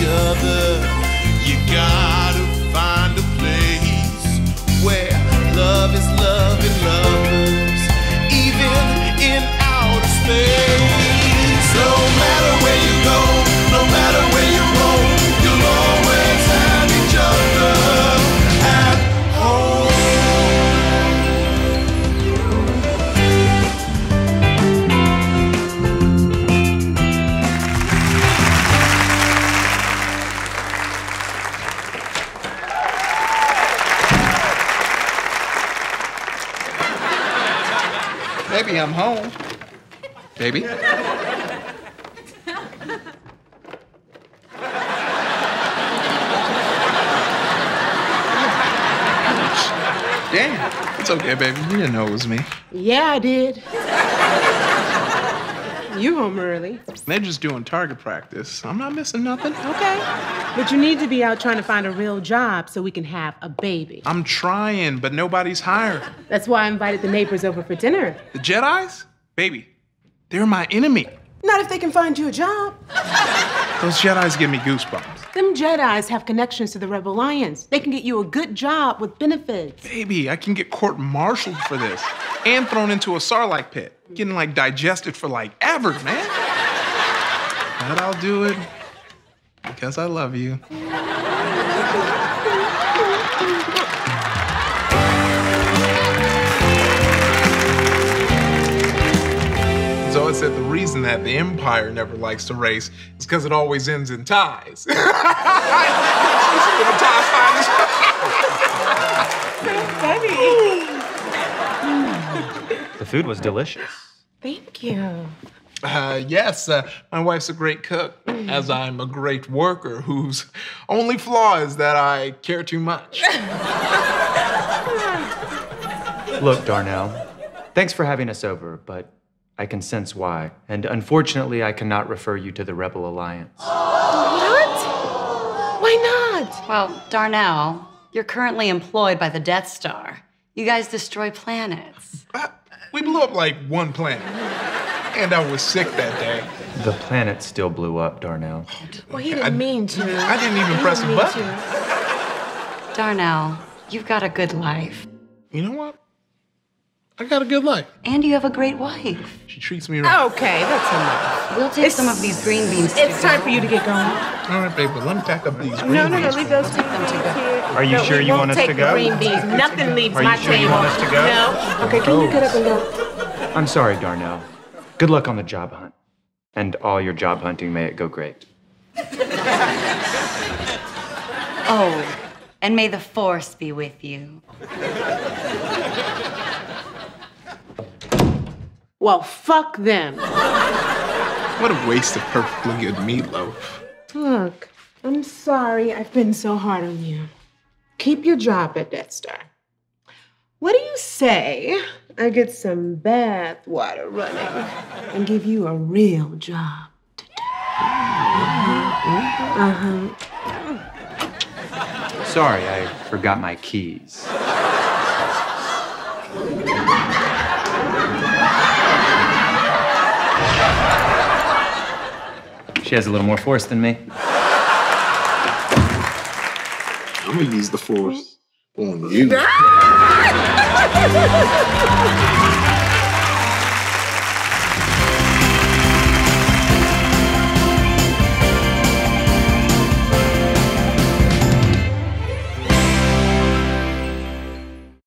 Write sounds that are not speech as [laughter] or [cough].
each other. You gotta Baby, I'm home. Baby? [laughs] Damn, it's okay, baby. You didn't know it was me. Yeah, I did. You home early. They're just doing target practice. I'm not missing nothing. Okay. But you need to be out trying to find a real job so we can have a baby. I'm trying, but nobody's hiring. That's why I invited the neighbors over for dinner. The Jedi's? Baby, they're my enemy. Not if they can find you a job. Those Jedi's give me goosebumps. Them Jedi's have connections to the Rebel Alliance. They can get you a good job with benefits. Baby, I can get court-martialed for this and thrown into a sarlacc pit, getting like digested for like ever, man. But I'll do it because I love you. Said the reason that the Empire never likes to race is because it always ends in ties. You see what a tie fight is? [laughs] The food was delicious. Thank you. Uh, yes, uh, my wife's a great cook, as I'm a great worker whose only flaw is that I care too much. Look, Darnell, thanks for having us over, but I can sense why. And unfortunately, I cannot refer you to the Rebel Alliance. What? Why not? Well, Darnell, you're currently employed by the Death Star. You guys destroy planets. Uh, we blew up like one planet, and I was sick that day. The planet still blew up, Darnell. Well, he didn't mean to. I didn't even He press a didn't mean button. to. Darnell, you've got a good life. You know what? I got a good life. And you have a great wife. She treats me right. Okay, that's enough. We'll take It's- some of these green beans It's to time go. for you to get going. All right, babe, but let me pack up these green No, no, no, beans leave for you. those two beans here. Are you No, sure you want us to go? the green beans. Nothing leaves Are you my sure you table. want us to go? No. Okay, can you get up and go? I'm sorry, Darnell. Good luck on the job hunt. And all your job hunting, may it go great. Oh, and may the Force be with you. Well, fuck them. What a waste of perfectly good meatloaf. Look, I'm sorry I've been so hard on you. Keep your job at Death Star. What do you say I get some bath water running and give you a real job to do? Uh-huh. Sorry, I forgot my keys. [laughs] She has a little more force than me. I'm gonna use the force on you. [laughs] Ah!